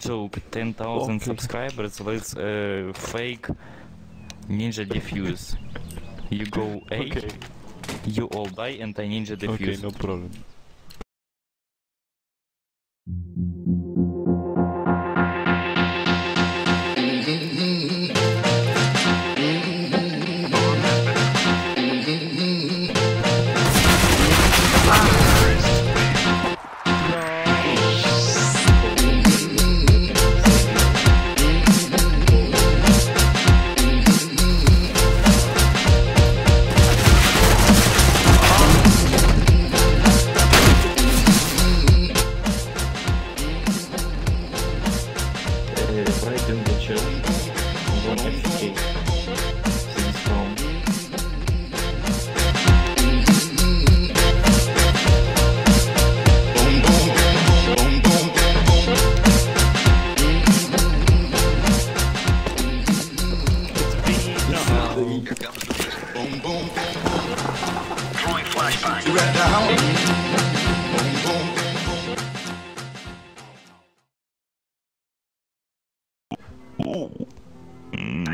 Joke, 10,000 Okay. subscribers, let's uh, fake ninja defuse. You go A, Okay. You all die, and I ninja defuse. Okay, no problem. temperature over FK. Please form. Boom, boom, boom, boom. Throwing flashbang. Red down. Oh. Mm.